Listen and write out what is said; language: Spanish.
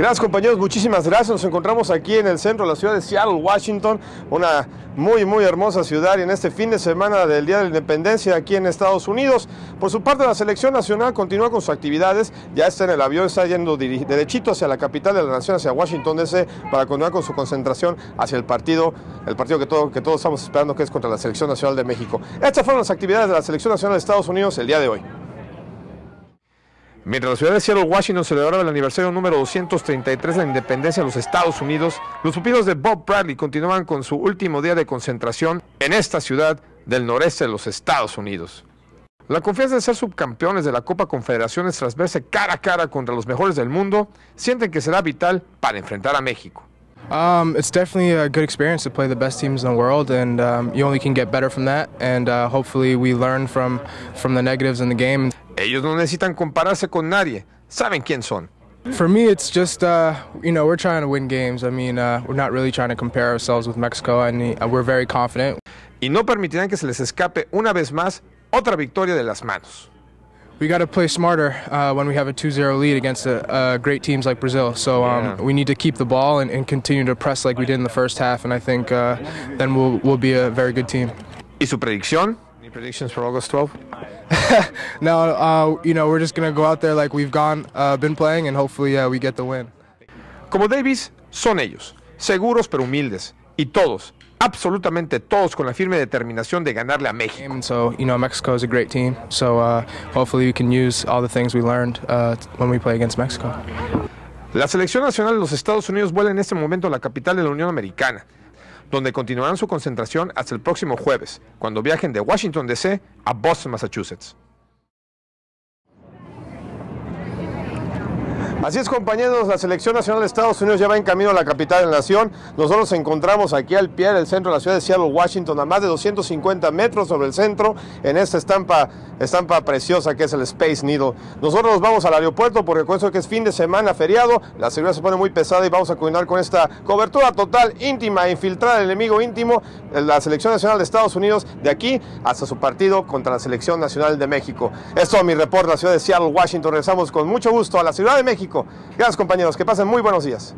Gracias compañeros, muchísimas gracias. Nos encontramos aquí en el centro de la ciudad de Seattle, Washington, una muy muy hermosa ciudad y en este fin de semana del Día de la Independencia aquí en Estados Unidos. Por su parte la selección nacional continúa con sus actividades, ya está en el avión, está yendo derechito hacia la capital de la nación, hacia Washington DC, para continuar con su concentración hacia el partido, el partido que, todo, que todos estamos esperando que es contra la selección nacional de México. Estas fueron las actividades de la selección nacional de Estados Unidos el día de hoy. Mientras la ciudad de Seattle, Washington celebraba el aniversario número 233 de la independencia de los Estados Unidos, los pupilos de Bob Bradley continuaban con su último día de concentración en esta ciudad del noreste de los Estados Unidos. La confianza de ser subcampeones de la Copa Confederaciones tras verse cara a cara contra los mejores del mundo, sienten que será vital para enfrentar a México. Um, it's definitely a good experience to play the best teams in the world, and um, you only can get better from that. And uh, hopefully, we learn from from the negatives in the game. Ellos no necesitan compararse con nadie. Saben quién son. For me, it's just uh, you know we're trying to win games. I mean, uh, we're not really trying to compare ourselves with Mexico, and uh, we're very confident. Y no permitirán que se les escape una vez más otra victoria de las manos. We got to play smarter uh, when we have a 2-0 lead against a, great teams like Brazil. So um, yeah. we need to keep the ball and, and, continue to press like we did in the first half, and I think uh, then we'll, we'll be a very good team. ¿Y su predicción? Any predictions for August 12? no, uh, you know, we're just going to go out there like we've gone, uh, been playing, and hopefully uh, we get the win. Como Davis, son ellos, seguros pero humildes, y todos, absolutamente todos con la firme determinación de ganarle a México. So, you know, Mexico is a great team. So, uh, hopefully we can use all the things we learned uh, when we play against Mexico. La selección nacional de los Estados Unidos vuela en este momento a la capital de la Unión Americana, donde continuarán su concentración hasta el próximo jueves, cuando viajen de Washington DC a Boston, Massachusetts. Así es, compañeros, la Selección Nacional de Estados Unidos ya va en camino a la capital de la nación. Nosotros nos encontramos aquí al pie del centro de la ciudad de Seattle, Washington, a más de 250 metros sobre el centro, en esta estampa, estampa preciosa que es el Space Needle. Nosotros nos vamos al aeropuerto porque con eso que es fin de semana feriado, la seguridad se pone muy pesada y vamos a continuar con esta cobertura total, íntima, infiltrada al enemigo íntimo, la Selección Nacional de Estados Unidos, de aquí hasta su partido contra la Selección Nacional de México. Esto es mi reporte la ciudad de Seattle, Washington. Regresamos con mucho gusto a la Ciudad de Gracias compañeros, que pasen muy buenos días.